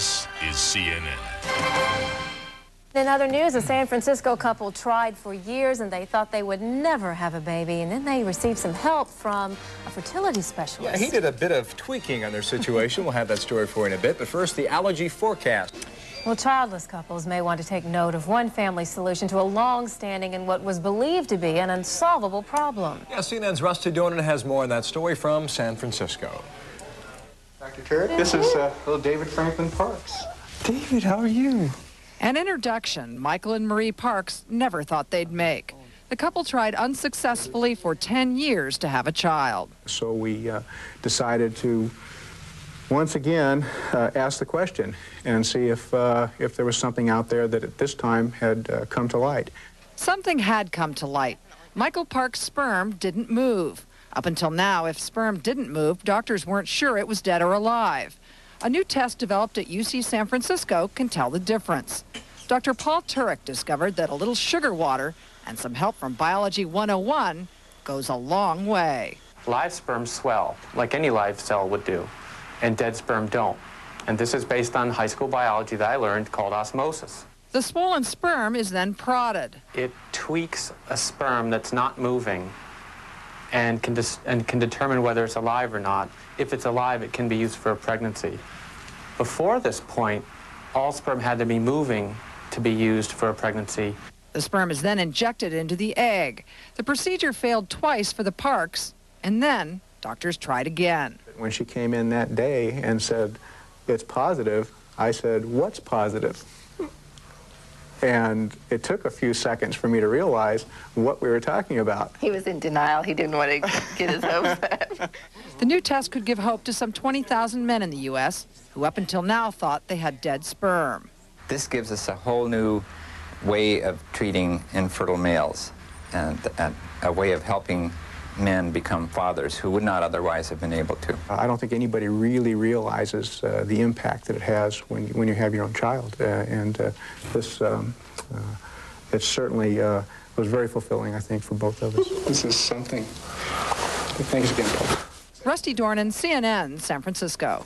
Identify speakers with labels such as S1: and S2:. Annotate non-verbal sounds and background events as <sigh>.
S1: This is CNN.
S2: In other news, a San Francisco couple tried for years and they thought they would never have a baby. And then they received some help from a fertility specialist.
S3: Yeah, he did a bit of tweaking on their situation. we'll have that story for you in a bit. But first, the allergy forecast.
S2: Well, childless couples may want to take note of one family's solution to a long-standing and what was believed to be an unsolvable problem.
S3: Yeah, CNN's Rusty Dornin has more on that story from San Francisco.
S4: Dr. Turek, this is uh, little David Franklin Parks.
S5: David, how are you?
S6: An introduction Michael and Marie Parks never thought they'd make. The couple tried unsuccessfully for 10 years to have a child.
S4: So we uh, decided to once again uh, ask the question and see if, uh, if there was something out there that at this time had uh, come to light.
S6: Something had come to light. Michael Parks' sperm didn't move. Up until now, if sperm didn't move, doctors weren't sure it was dead or alive. A new test developed at UC San Francisco can tell the difference. Dr. Paul Turek discovered that a little sugar water and some help from Biology 101 goes a long way.
S7: Live sperm swell, like any live cell would do, and dead sperm don't. And this is based on high school biology that I learned called osmosis.
S6: The swollen sperm is then prodded.
S7: It tweaks a sperm that's not moving and can, and can determine whether it's alive or not. If it's alive, it can be used for a pregnancy. Before this point, all sperm had to be moving to be used for a pregnancy.
S6: The sperm is then injected into the egg. The procedure failed twice for the Parks, and then doctors tried again.
S4: When she came in that day and said, it's positive, I said, what's positive? And it took a few seconds for me to realize what we were talking about.
S8: He was in denial. He didn't want to get his <laughs> hopes up.
S6: The new test could give hope to some 20,000 men in the U.S. who up until now thought they had dead sperm.
S9: This gives us a whole new way of treating infertile males and, and a way of helping men become fathers who would not otherwise have been able to.
S4: I don't think anybody really realizes uh, the impact that it has when, when you have your own child. Uh, and uh, this, um, uh, it certainly uh, was very fulfilling, I think, for both of us.
S5: This is something.
S4: Thanks again, Paul.
S6: Rusty Dornin, CNN, San Francisco.